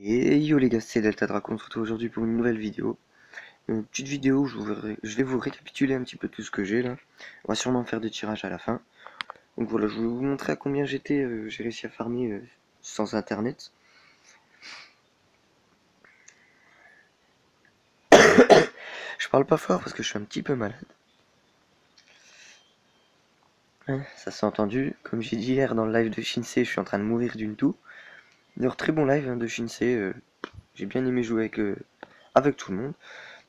Et yo les gars, c'est Delta Dragon, on se retrouve aujourd'hui pour une nouvelle vidéo. Une petite vidéo où je, vais vous récapituler un petit peu tout ce que j'ai là. On va sûrement faire des tirages à la fin. Donc voilà, je vais vous montrer à combien j'étais, euh, j'ai réussi à farmer euh, sans internet. je parle pas fort parce que je suis un petit peu malade. Hein, ça s'est entendu, comme j'ai dit hier dans le live de Shinsei, je suis en train de mourir d'une toux. D'ailleurs, très bon live hein, de Shinsei. Euh, j'ai bien aimé jouer avec, euh, avec tout le monde.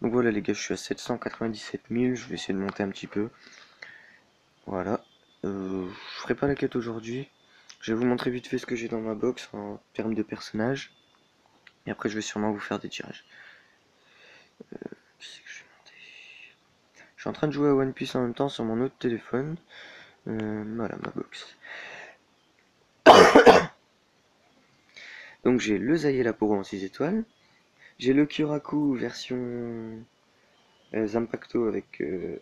Donc voilà les gars, je suis à 797 000. Je vais essayer de monter un petit peu. Voilà. Euh, je ferai pas la quête aujourd'hui. Je vais vous montrer vite fait ce que j'ai dans ma box en termes de personnages. Et après, je vais sûrement vous faire des tirages. je, je suis en train de jouer à One Piece en même temps sur mon autre téléphone. voilà ma box. Donc j'ai le Zayelaporo en 6 étoiles. J'ai le Kyoraku version euh, Zampacto avec... Euh,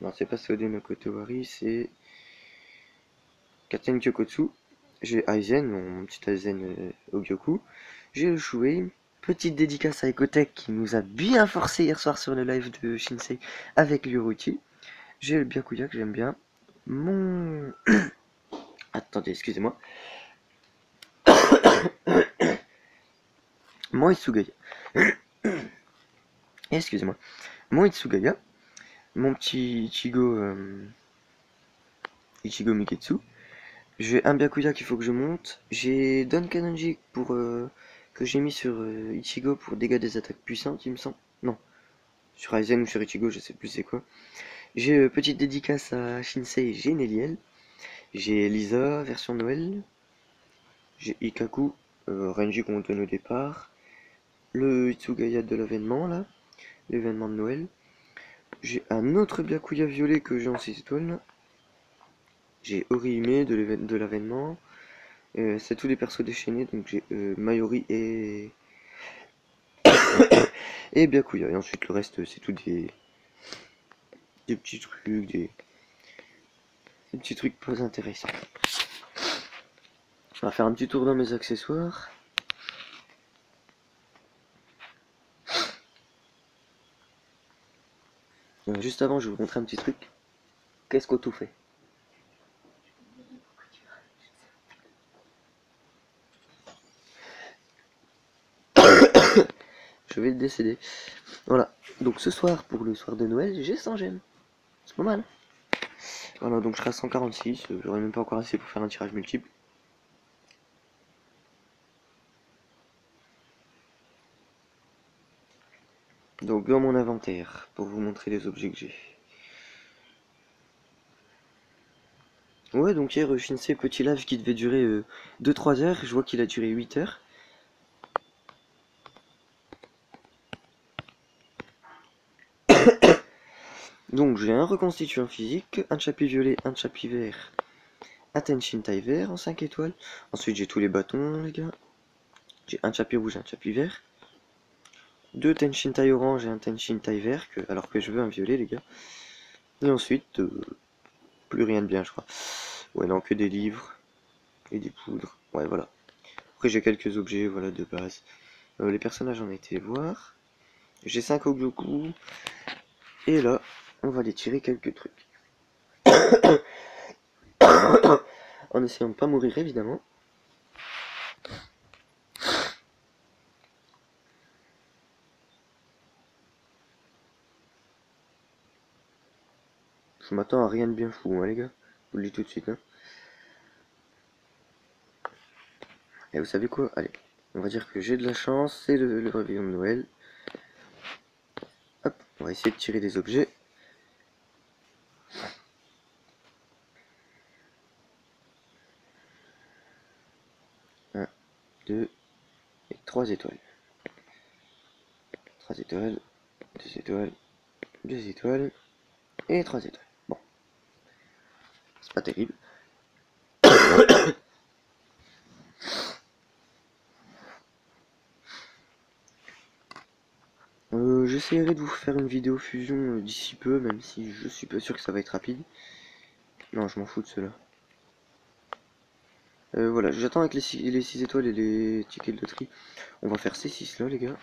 non, c'est pas Sode no Kotowari, c'est... Katen Kyokotsu. J'ai Aizen, mon petit Aizen euh, Ogyoku. J'ai le Shuei. Petite dédicace à Ecotech qui nous a bien forcé hier soir sur le live de Shinsei avec l'Uruti. J'ai le Byakuya que j'aime bien. Mon... Attendez, excusez-moi. Mon Excusez-moi. Mon Itsugaya. Mon petit Ichigo. Euh, Ichigo Miketsu. J'ai un Byakuya qu'il faut que je monte. J'ai Don Kanonji pour, euh, que j'ai mis sur euh, Ichigo pour dégâts des attaques puissantes, il me semble. Non. Sur Aizen ou sur Ichigo, je sais plus c'est quoi. J'ai petite dédicace à Shinsei, j'ai Neliel. J'ai Lisa, version Noël. J'ai Ikaku, Renji qu'on donne au départ. Le Itsugaya de l'avènement là. L'événement de Noël. J'ai un autre Byakuya violet que j'ai en 6 étoiles. J'ai Orihime de l'avènement. Euh, c'est tous les persos déchaînés, donc j'ai euh, Mayori et... et. Et ensuite le reste c'est tout des... des petits trucs, des... des petits trucs pas intéressants. On va faire un petit tour dans mes accessoires. Euh, juste avant, je vais vous montrer un petit truc. Qu'est-ce qu'on tout fait? Je vais décéder. Voilà. Donc ce soir, pour le soir de Noël, j'ai 100 gemmes. C'est pas mal. Voilà, donc je serai à 146. J'aurais même pas encore assez pour faire un tirage multiple. Donc dans mon inventaire, pour vous montrer les objets que j'ai. Ouais, donc hier, Shinsei, petit live qui devait durer 2-3 euh, heures, je vois qu'il a duré 8 heures. donc j'ai un reconstituant physique, un chapitre violet, un chapitre vert, un taille vert en 5 étoiles. Ensuite j'ai tous les bâtons les gars. J'ai un chapitre rouge, un chapitre vert deux taille orange et un taille vert, alors que je veux un violet, les gars. Et ensuite, euh, plus rien de bien, je crois. Ouais, non, que des livres et des poudres. Ouais, voilà. Après, j'ai quelques objets, voilà, de base. Euh, les personnages, j'en ai été voir. J'ai 5 Ogloku. Et là, on va les tirer quelques trucs. en essayant de pas mourir, évidemment. Je m'attends à rien de bien fou, hein, les gars. Je vous le dis tout de suite. Hein. Et vous savez quoi? Allez, on va dire que j'ai de la chance. C'est le, réveillon de Noël. Hop, on va essayer de tirer des objets. Un, deux et trois étoiles. Trois étoiles, deux étoiles, deux étoiles et trois étoiles. Terrible. euh, J'essaierai de vous faire une vidéo fusion euh, d'ici peu, même si je suis pas sûr que ça va être rapide. Non, je m'en fous de cela. Euh, voilà, j'attends avec les 6 étoiles et les tickets de loterie. On va faire ces 6 là, les gars.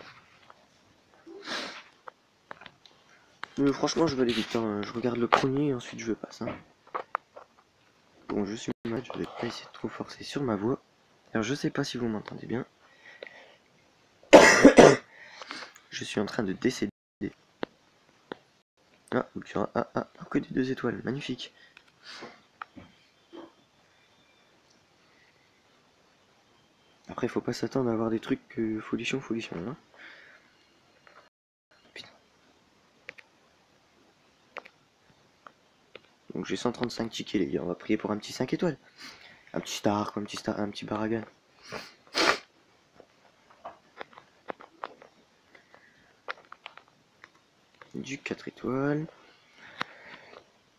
Mais franchement, je vais aller vite. Hein. Je regarde le premier et ensuite je passe. Hein. Bon, je suis mal, je vais pas essayer de trop forcer sur ma voix. Alors, je sais pas si vous m'entendez bien. je suis en train de décéder. Ah, ah, ah, que des deux étoiles, magnifique. Après, faut pas s'attendre à avoir des trucs euh, folichon, folichon. Hein. J'ai 135 tickets les gars, on va prier pour un petit 5 étoiles. Un petit star, un petit star, un petit baragan. Du 4 étoiles.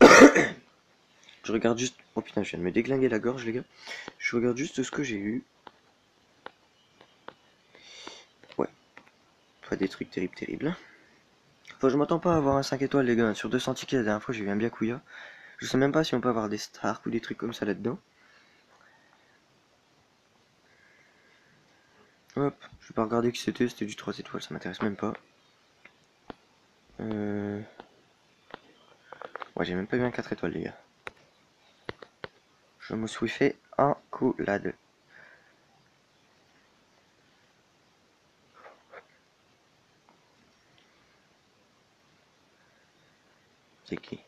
je regarde juste. Oh putain, je viens de me déglinguer la gorge les gars. Je regarde juste ce que j'ai eu. Ouais. Pas des trucs terribles, terribles. Enfin, je m'attends pas à avoir un 5 étoiles les gars. Sur 200 tickets la dernière fois j'ai eu un bien couilla. Je sais même pas si on peut avoir des stars ou des trucs comme ça là-dedans. Hop, je vais pas regarder qui c'était, c'était du 3 étoiles, ça m'intéresse même pas. Euh... Ouais, j'ai même pas eu un 4 étoiles, les gars. Je me suis fait un coulade. C'est qui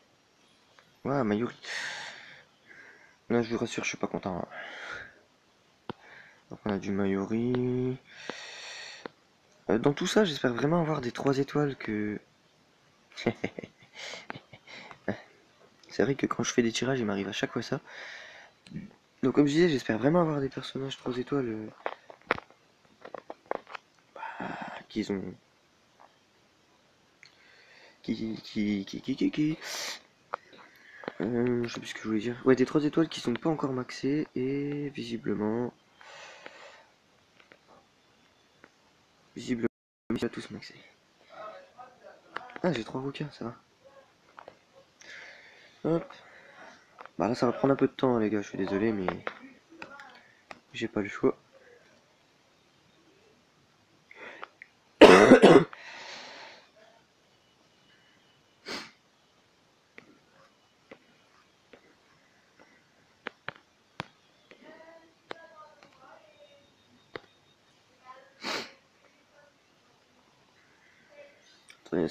Mayuri. Là, je vous rassure, je suis pas content. Hein. Donc, on a du Mayuri. Euh, dans tout ça, j'espère vraiment avoir des 3 étoiles que... C'est vrai que quand je fais des tirages, il m'arrive à chaque fois ça. Donc comme je disais, j'espère vraiment avoir des personnages 3 étoiles euh, bah, qui ont... Qui, qui, qui, qui, qui, qui, euh, je sais plus ce que je voulais dire. Ouais, des 3 étoiles qui sont pas encore maxées et visiblement. Visiblement, ils tous maxés. Ah, j'ai 3 rouquins, ça va. Hop. Bah là, ça va prendre un peu de temps, les gars, je suis désolé, mais. J'ai pas le choix.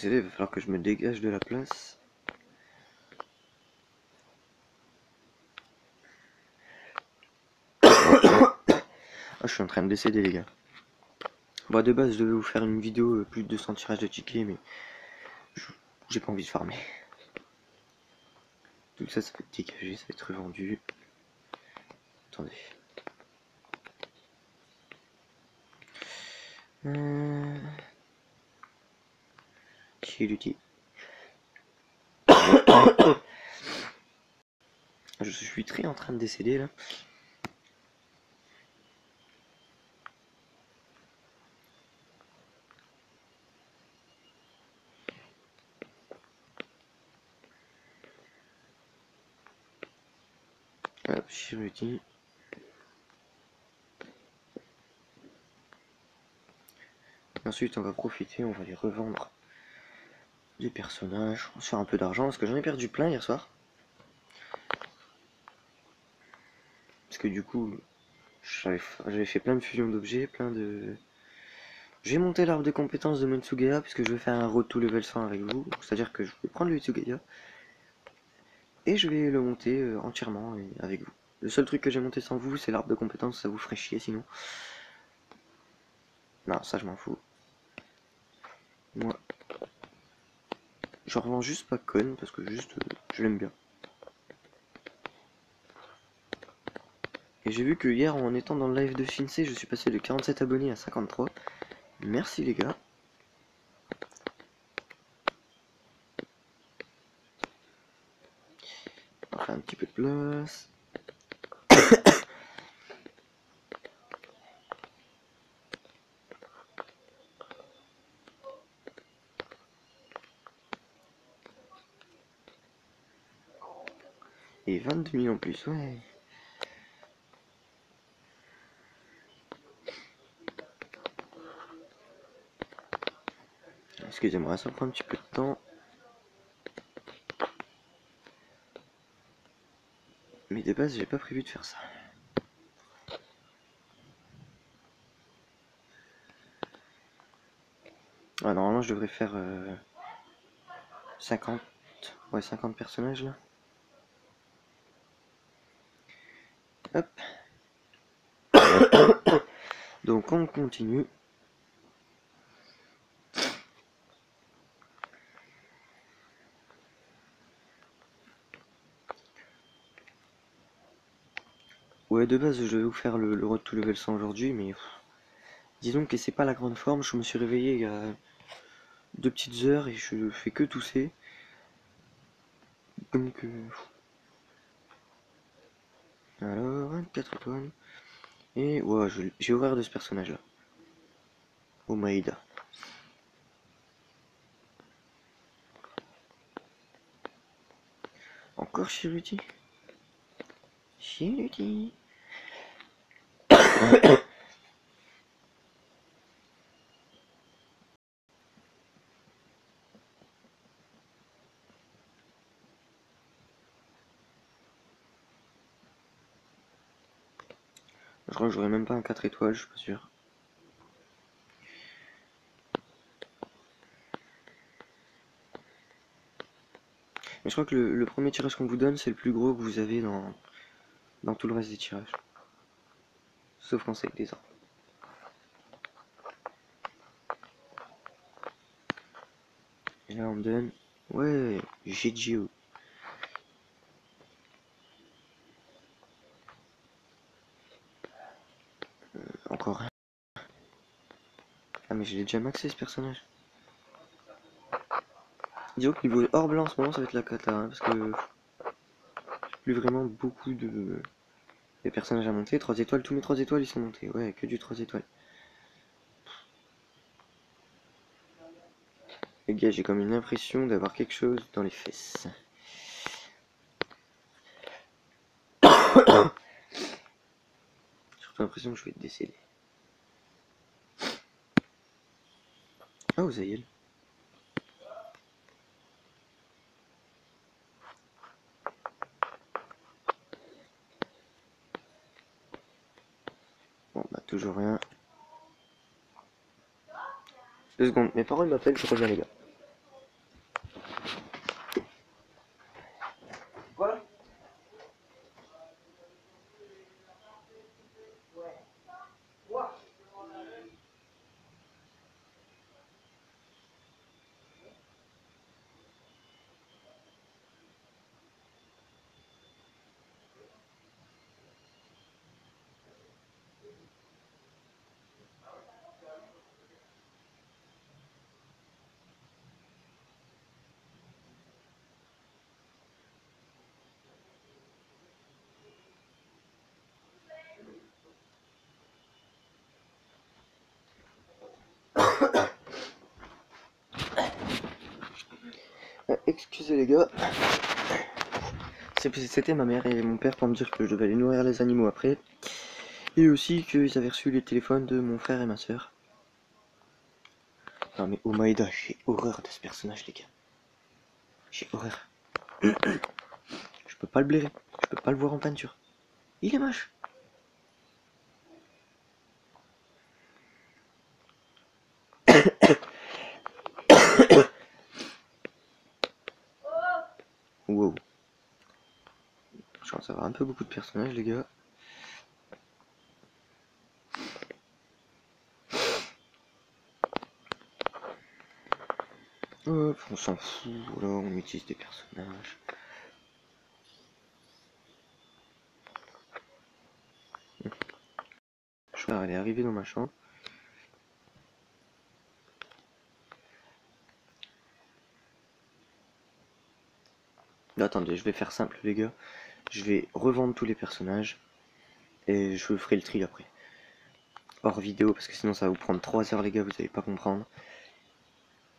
Il va falloir que je me dégage de la place. Ah, je suis en train de décéder, les gars. Bon, de base, je devais vous faire une vidéo euh, plus de 200 tirages de tickets, mais j'ai pas envie de farmer. Tout ça, ça va être dégagé, ça va être revendu. Attendez. Je suis très en train de décéder là. Hop, Ensuite, on va profiter, on va les revendre des personnages. On se un peu d'argent parce que j'en ai perdu plein hier soir. Parce que du coup, j'avais fait plein de fusions d'objets, plein de... J'ai monté l'arbre de compétences de Monsugaya puisque je vais faire un road to level 100 avec vous. C'est-à-dire que je vais prendre le Itsugaya et je vais le monter euh, entièrement avec vous. Le seul truc que j'ai monté sans vous, c'est l'arbre de compétences, ça vous ferait chier sinon. Non, ça je m'en fous. Moi, je revends juste pas con parce que juste euh, je l'aime bien. Et j'ai vu que hier en étant dans le live de Fincé, je suis passé de 47 abonnés à 53. Merci les gars. On va faire un petit peu de place. Et 22 000 en plus, ouais. Excusez-moi, ça prend un petit peu de temps. Mais de base, j'ai pas prévu de faire ça. Ah, normalement, je devrais faire euh, 50... Ouais, 50 personnages, là. Donc on continue. Ouais, de base, je vais vous faire le, le road to level 100 aujourd'hui, mais disons que c'est pas la grande forme. Je me suis réveillé il y a deux petites heures et je fais que tousser. Donc, euh... alors, 4 étoiles. Et ouais, j'ai horreur de ce personnage là. Omaïda. Encore Shiruti? Shiruti j'aurais même pas un 4 étoiles, je suis pas sûr. Mais je crois que le, premier tirage qu'on vous donne, c'est le plus gros que vous avez dans, dans tout le reste des tirages. Sauf quand c'est avec des arbres. Et là on me donne... Ouais, GGO. encore Ah mais je l'ai déjà maxé ce personnage. Disons que niveau hors blanc en ce moment ça va être la cata hein, parce que plus vraiment beaucoup de personnages à monter. 3 étoiles, tous mes 3 étoiles ils sont montés. Ouais, que du 3 étoiles. Les gars, j'ai comme une impression d'avoir quelque chose dans les fesses. J'ai l'impression que je vais être décédé. Bon, bah, toujours rien. Deux secondes, mes parents m'appellent, je reviens les gars. Excusez les gars. C'était ma mère et mon père pour me dire que je devais aller nourrir les animaux après. Et aussi qu'ils avaient reçu les téléphones de mon frère et ma soeur. Non mais Omaeda, j'ai horreur de ce personnage les gars. J'ai horreur. je peux pas le blairer. Je peux pas le voir en peinture. Il est moche. Wow. Avoir un peu beaucoup de personnages, les gars. Hop, on s'en fout, là, on utilise des personnages. Je vais aller arriver dans ma chambre. attendez, je vais faire simple les gars. Je vais revendre tous les personnages. Et je ferai le tri après. Hors vidéo, parce que sinon ça va vous prendre 3 heures les gars, vous allez pas comprendre.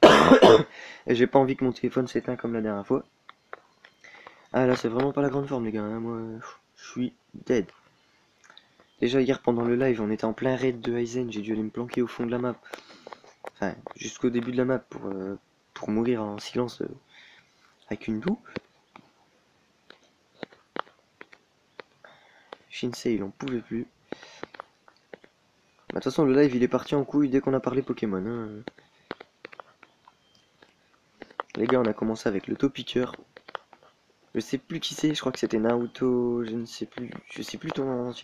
et j'ai pas envie que mon téléphone s'éteint comme la dernière fois. Ah là c'est vraiment pas la grande forme les gars, hein. moi je suis dead. Déjà hier pendant le live on était en plein raid de Aizen, j'ai dû aller me planquer au fond de la map. Enfin, jusqu'au début de la map pour, euh, mourir en silence euh, avec une boue. Shinsei, il en pouvait plus. Bah, de façon, le live, il est parti en couille dès qu'on a parlé Pokémon. hein. Les gars, on a commencé avec le Topiqueur. Je sais plus qui c'est, je crois que c'était Naruto, je ne sais plus, je sais plus ton nom. Il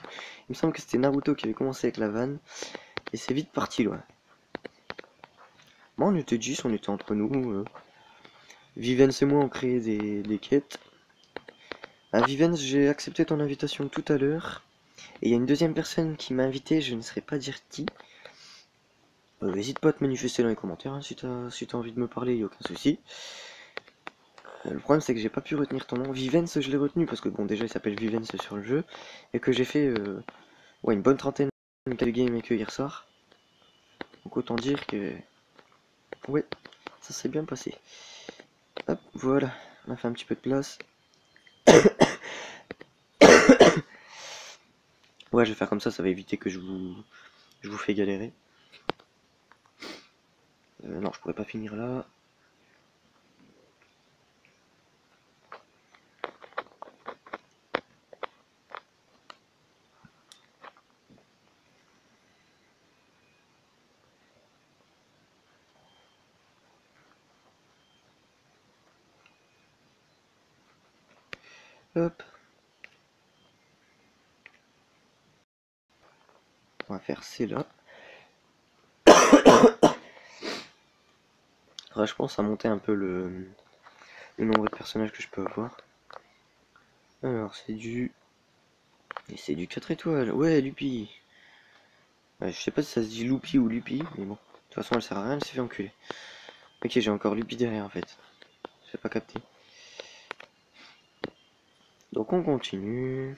me semble que c'était Naruto qui avait commencé avec la vanne. Et c'est vite parti loin. Bon, on était 10, on était entre nous. euh. Et moi, on créait des, des quêtes. À Vivens, j'ai accepté ton invitation tout à l'heure. Et il y a une deuxième personne qui m'a invité, je ne saurais pas dire qui. Euh, N'hésite pas à te manifester dans les commentaires hein, si t'as si envie de me parler, il a aucun souci. Euh, le problème c'est que j'ai pas pu retenir ton nom. Vivens, je l'ai retenu parce que bon déjà il s'appelle Vivens sur le jeu. Et que j'ai fait euh, une bonne trentaine de games avec eux hier soir. Donc autant dire que... Ouais, ça s'est bien passé. Hop, voilà, on a fait un petit peu de place. Je vais faire comme ça, ça va éviter que je vous, je vous fais galérer. Euh, non, je pourrais pas finir là. Hop. On va faire c'est là. Je pense à monter un peu le, nombre de personnages que je peux avoir. Alors, c'est du... Et c'est du 4 étoiles. Ouais, Lupi. Je sais pas si ça se dit Loupi ou Lupi, mais bon. De toute façon, elle sert à rien, elle s'est fait enculer. Ok, j'ai encore Lupi derrière, en fait. J'ai pas capté. Donc, on continue.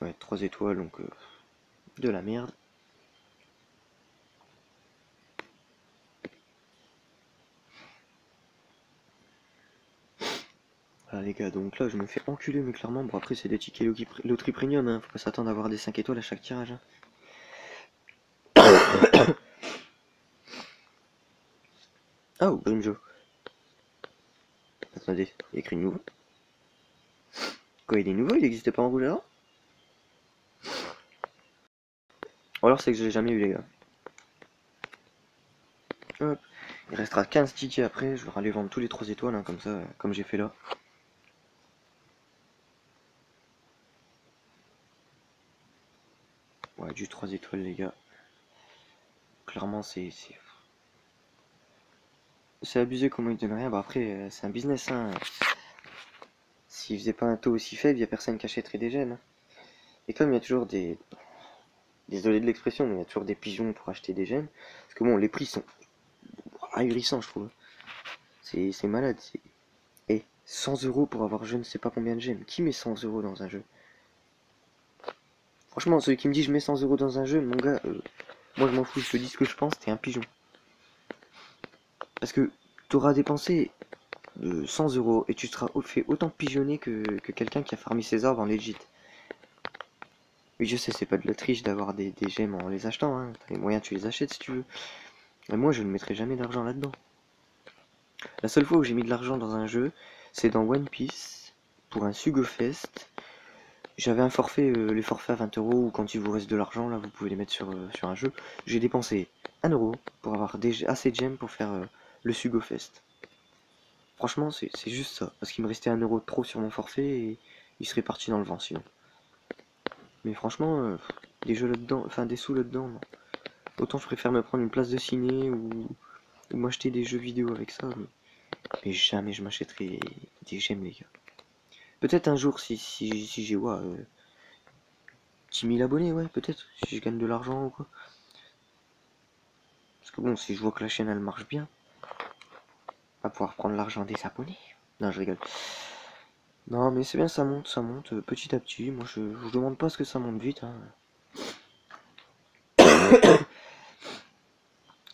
Ouais, 3 étoiles, donc euh, de la merde. Ah les gars, donc là je me fais enculer, mais clairement, bon après c'est des tickets loterie premium, hein, faut pas s'attendre à avoir des 5 étoiles à chaque tirage. hein. Oh, Grimjo. Attendez, écrit nouveau. Quoi, il est nouveau, il n'existait pas en rouge avant Ou alors c'est que je l'ai jamais eu les gars. Hop. Il restera 15 tickets après, je vais aller vendre tous les 3 étoiles, hein, comme ça, comme j'ai fait là. Ouais, du 3 étoiles les gars. Clairement c'est... c'est- abusé comment ils donnent rien, bah après euh, c'est un business hein. S'ils faisaient pas un taux aussi faible, y a personne qui achèterait des gemmes. hein. Et comme il y a toujours des... Désolé de l'expression, mais il y a toujours des pigeons pour acheter des gemmes. Parce que bon, les prix sont ahurissants, je trouve. C'est malade. Et 100 euros pour avoir je ne sais pas combien de gemmes. Qui met 100 euros dans un jeu? Franchement, celui qui me dit je mets 100 euros dans un jeu, mon gars, euh, moi je m'en fous, je te dis ce que je pense, t'es un pigeon. Parce que t'auras dépensé euh, 100 euros et tu seras fait autant pigeonner que, que quelqu'un qui a farmé ses orbes en legit. Oui, je sais, c'est pas de la triche d'avoir des, des gemmes en les achetant, hein. Les moyens, tu les achètes si tu veux. Mais moi, je ne mettrai jamais d'argent là-dedans. La seule fois où j'ai mis de l'argent dans un jeu, c'est dans One Piece, pour un Sugo Fest. J'avais un forfait, euh, les forfaits à 20 euros, ou quand il vous reste de l'argent, là, vous pouvez les mettre sur, euh, un jeu. J'ai dépensé 1 euro pour avoir assez de gemmes pour faire euh, le Sugo Fest. Franchement, c'est juste ça. Parce qu'il me restait 1 euro de trop sur mon forfait et il serait parti dans le vent sinon. Mais franchement, euh, des jeux là-dedans, enfin des sous là-dedans. Autant je préfère me prendre une place de ciné ou, m'acheter des jeux vidéo avec ça, mais, mais jamais je m'achèterai des gemmes, les gars. Peut-être un jour, si, si, si j'ai, ouais, euh, 10 000 abonnés, ouais, peut-être, si je gagne de l'argent ou quoi. Parce que bon, si je vois que la chaîne elle marche bien, pouvoir prendre l'argent des abonnés. Non, je rigole. Non, mais c'est bien, ça monte, ça monte euh, petit à petit. Moi, je, je demande pas ce que ça monte vite. Hein.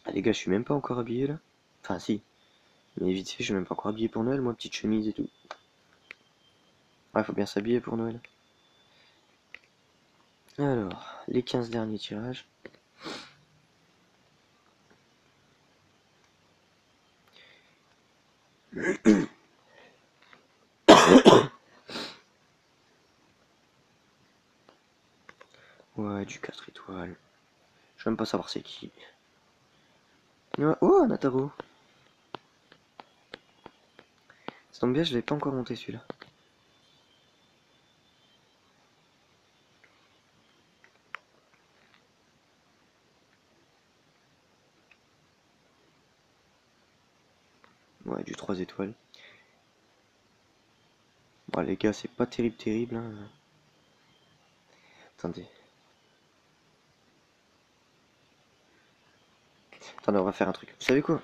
Ah, les gars, je suis même pas encore habillé là. Enfin, si. Mais vite fait, je suis même pas encore habillé pour Noël, moi, petite chemise et tout. Ouais, faut bien s'habiller pour Noël. Alors, les 15 derniers tirages. Ouais, du 4 étoiles. Je veux même pas savoir c'est qui. Oh, Nataro Ça tombe bien, je l'ai pas encore monté celui-là. Du 3 étoiles. Bon, les gars, c'est pas terrible, terrible. Hein. Attendez. Attendez, on va faire un truc. Vous savez quoi?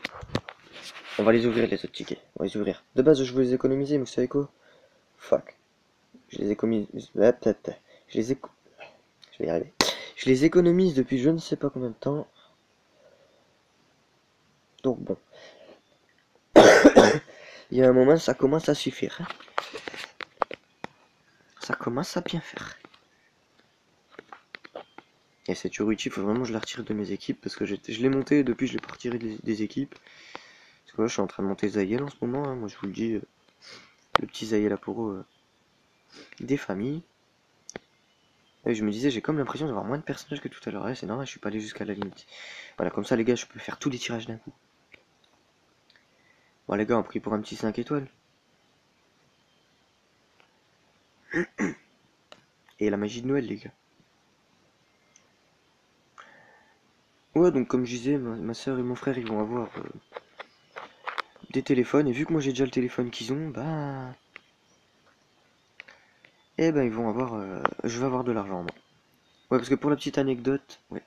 On va les ouvrir les autres tickets. On va les ouvrir. De base, je voulais les économiser, mais vous savez quoi? Fuck. Je les économise. Je les éco... Je. Je les économise depuis je ne sais pas combien de temps. Donc bon. Il y a un moment, ça commence à suffire. Hein. Ça commence à bien faire. Et cette Uruchi, il faut vraiment que je la retire de mes équipes parce que je, l'ai monté depuis je l'ai pas retiré des, équipes. Parce que là, je suis en train de monter Zayel en ce moment. Hein. Moi, je vous le dis, euh, le petit Zayel Aporo euh, des familles. Et je me disais, j'ai comme l'impression d'avoir moins de personnages que tout à l'heure. c'est normal, je suis pas allé jusqu'à la limite. Voilà, comme ça, les gars, je peux faire tous les tirages d'un coup. Bon, les gars, on pris pour un petit 5 étoiles. Et la magie de Noël, les gars. Ouais, donc comme je disais, ma, soeur et mon frère, ils vont avoir euh, des téléphones. Et vu que moi j'ai déjà le téléphone qu'ils ont, bah... Eh ben, ils vont avoir... Euh, je vais avoir de l'argent, moi. Ouais, parce que pour la petite anecdote, ouais.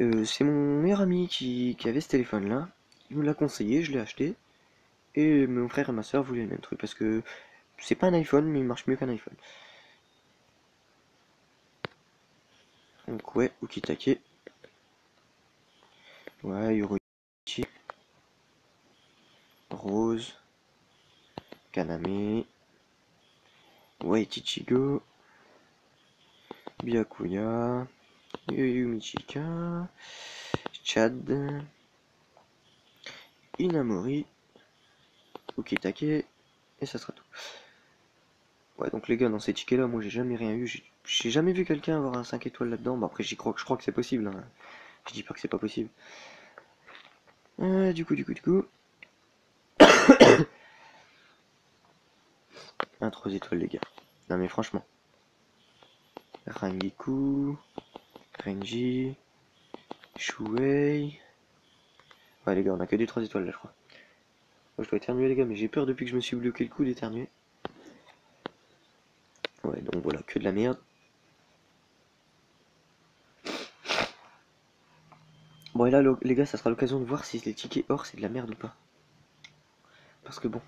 Euh, c'est mon meilleur ami qui, avait ce téléphone-là. Il me l'a conseillé, je l'ai acheté. Et mon frère et ma soeur voulaient le même truc. Parce que c'est pas un iPhone, mais il marche mieux qu'un iPhone. Donc ouais, Ukitake. Ouais, Yoroichi. Rose. Kaname. Waitichigo. Byakuya. Yoyumichika. Chad. Inamori. Ukitake. Et ça sera tout. Ouais, donc les gars, dans ces tickets là, moi j'ai jamais rien eu. J'ai jamais vu quelqu'un avoir un 5 étoiles là-dedans. Bon, après, j'y crois, je crois que c'est possible. Hein. Je dis pas que c'est pas possible. Euh, du coup, du coup, du coup. un 3 étoiles, les gars. Non, mais franchement. Rangiku. Renji. Shuei. Ouais, les gars, on a que des 3 étoiles là, je crois. Moi, je dois éternuer, les gars, mais j'ai peur depuis que je me suis bloqué le coup d'éternuer. Ouais, donc voilà, que de la merde. Bon, et là, les gars, ça sera l'occasion de voir si les tickets or c'est de la merde ou pas. Parce que bon.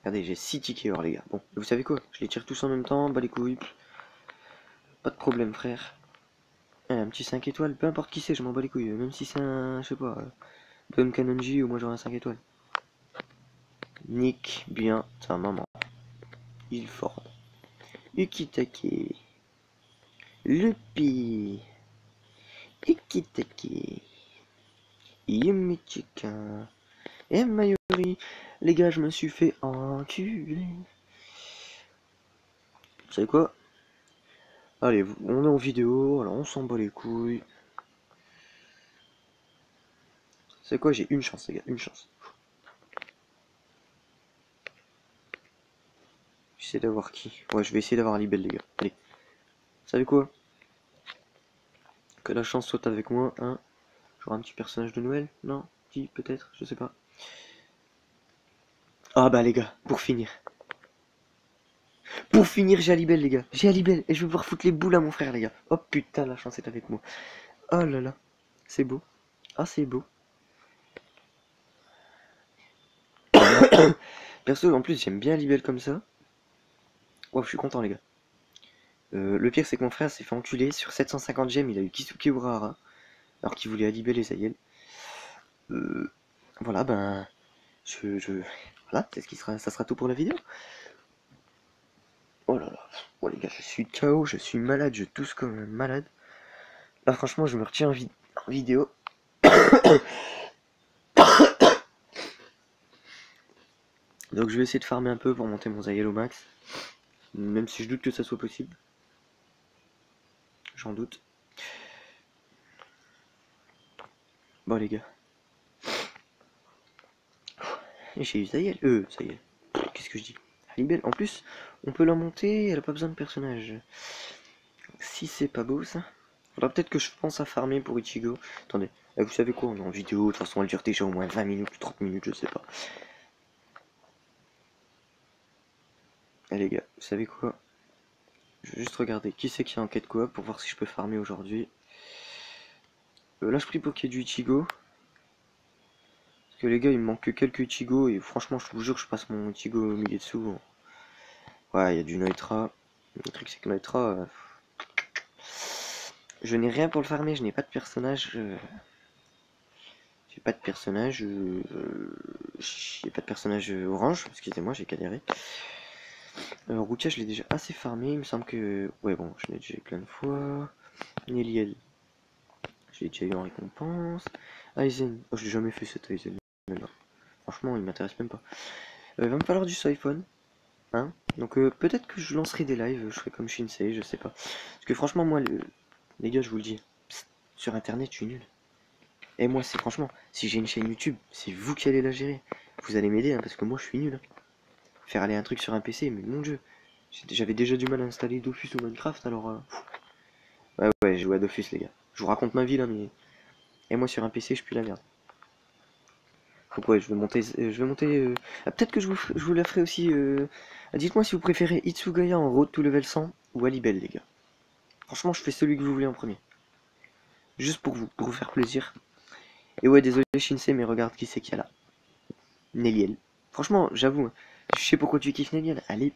Regardez, j'ai 6 tickets or, les gars. Bon, vous savez quoi? Je les tire tous en même temps, bah les couilles. Pas de problème, frère. Un petit 5 étoiles, peu importe qui c'est, je m'en bats les couilles. Même si c'est un, je sais pas, Don Canonji ou moi j'aurai un 5 étoiles. Nick bien ta maman. Il fort. Ukitake. Lupi. Ikitake. Yumichika. Et Mayuri. Les gars, je me suis fait enculer. Vous savez quoi? Allez, on est en vidéo, alors on s'en bat les couilles. C'est quoi J'ai une chance, les gars, une chance. J'essaie d'avoir qui? Ouais, je vais essayer d'avoir Libelle, les gars. Allez. Savez quoi? Que la chance soit avec moi, hein Genre un petit personnage de Noël? Non? Qui Peut-être? Je sais pas. Ah bah les gars, pour finir. Pour finir, j'ai Alibel, les gars. J'ai Alibel. Et je vais pouvoir foutre les boules à mon frère, les gars. Oh putain, la chance est avec moi. Oh là là. C'est beau. Ah, c'est beau. Perso, en plus, j'aime bien Alibel comme ça. Wow, je suis content, les gars. Euh, le pire, c'est que mon frère s'est fait enculer. Sur 750 gemmes, il a eu Kisuke Urahara. Alors qu'il voulait Alibel et Sayel. Euh, voilà, ben. Je. je... voilà, c'est ce qui sera, ça sera tout pour la vidéo. Oh là là, oh les gars, je suis KO, je suis malade, je tousse comme malade. Là, franchement, je me retiens en, en vidéo. Donc je vais essayer de farmer un peu pour monter mon Zayel au max. Même si je doute que ça soit possible. J'en doute. Bon les gars. J'ai eu Zayel. Euh, Zayel. Qu'est-ce que je dis? En plus, on peut la monter, elle a pas besoin de personnage. Si c'est pas beau ça. Faudra peut-être que je pense à farmer pour Ichigo. Attendez, eh, vous savez quoi On est en vidéo, de toute façon elle dure déjà au moins 20 minutes, 30 minutes, je sais pas. Allez les gars, vous savez quoi? Je vais juste regarder qui c'est qui est en quête coop pour voir si je peux farmer aujourd'hui. Euh, là je prie pour qu'il y ait du Ichigo. Les gars il me manque que quelques Ichigo et franchement je vous jure que je passe mon Ichigo au milieu dessous. Ouais il y a du Noitra. Le truc c'est que Noitra... Euh, je n'ai rien pour le farmer, je n'ai pas de personnage. Euh, j'ai pas de personnage. Euh... J'ai pas de personnage orange, excusez-moi, j'ai galéré. Alors, Rukia, je l'ai déjà assez farmé. Il me semble que. Ouais, bon, je l'ai déjà eu plein de fois. Neliel, je l'ai déjà eu en récompense. Aizen, oh, j'ai jamais fait cet Aizen. Franchement, il m'intéresse même pas. Euh, il va me falloir du iPhone. Hein Donc, euh, peut-être que je lancerai des lives. Je ferai comme Shinsei, je sais pas. Parce que franchement, moi, les gars, je vous le dis. sur internet, je suis nul. Et moi, c'est franchement, si j'ai une chaîne YouTube, c'est vous qui allez la gérer. Vous allez m'aider, hein, parce que moi, je suis nul. Hein faire aller un truc sur un PC, mais mon dieu. J'avais déjà du mal à installer Dofus ou Minecraft, alors... Euh, ouais, ouais, j'ai joué à Dofus, les gars. Je vous raconte ma vie, là, mais... Et moi, sur un PC, je pue la merde. Je vais monter... Euh, je vais monter... Euh, ah, peut-être que je vous, je la ferai aussi... Dites-moi si vous préférez Itsugaya en road to level 100 ou Alibel, les gars. Franchement, je fais celui que vous voulez en premier. Juste pour vous, pour vous faire plaisir. Et ouais, désolé Shinsei, mais regarde qui c'est qu'il y a là. Neliel. Franchement, j'avoue, hein, je sais pourquoi tu kiffes Nellian. Allez.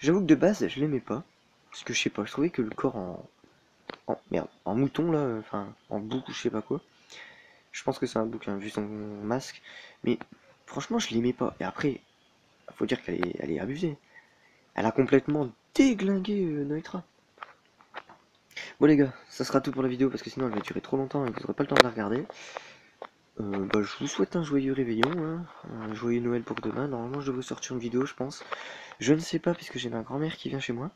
J'avoue que de base, je l'aimais pas. Parce que je sais pas, je trouvais que le corps en. en en mouton là, enfin, en bouc ou je sais pas quoi. Je pense que c'est un bouc, hein, vu son masque. Mais franchement, je l'aimais pas. Et après, faut dire qu'elle est, elle est abusée. Elle a complètement déglingué Noitra. Bon les gars, ça sera tout pour la vidéo parce que sinon elle va durer trop longtemps et vous aurez pas le temps de la regarder. Euh, bah, je vous souhaite un joyeux réveillon, hein. un joyeux Noël pour demain. Normalement, je vous sortir une vidéo, je pense. Je ne sais pas, puisque j'ai ma grand-mère qui vient chez moi.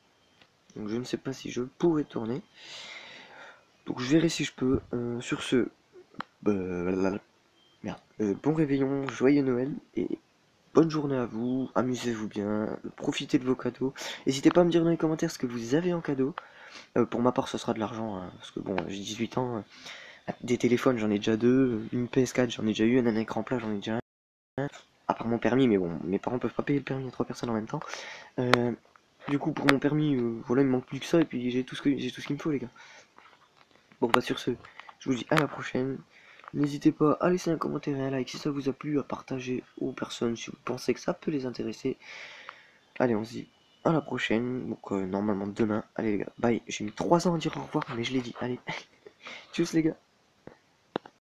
Donc, je ne sais pas si je pourrais tourner. Donc, je verrai si je peux. Euh, sur ce, bah. Euh, bon réveillon, joyeux Noël et bonne journée à vous. Amusez-vous bien, profitez de vos cadeaux. N'hésitez pas à me dire dans les commentaires ce que vous avez en cadeau. pour ma part, ce sera de l'argent, hein, parce que bon, j'ai 18 ans. Des téléphones, j'en ai déjà deux. Une PS4, j'en ai déjà eu. Un écran plat, j'en ai déjà un. À part mon permis, mais bon, mes parents peuvent pas payer le permis à trois personnes en même temps. Euh, du coup, pour mon permis, euh, voilà, il me manque plus que ça. Et puis j'ai tout ce que j'ai tout ce qu'il me faut, les gars. Bon, bah sur ce, je vous dis à la prochaine. N'hésitez pas à laisser un commentaire et un like si ça vous a plu, à partager aux personnes si vous pensez que ça peut les intéresser. Allez, on se dit à la prochaine. Donc, euh, normalement demain. Allez, les gars, bye. J'ai mis 3 ans à dire au revoir, mais je l'ai dit. Allez, tchuss, les gars.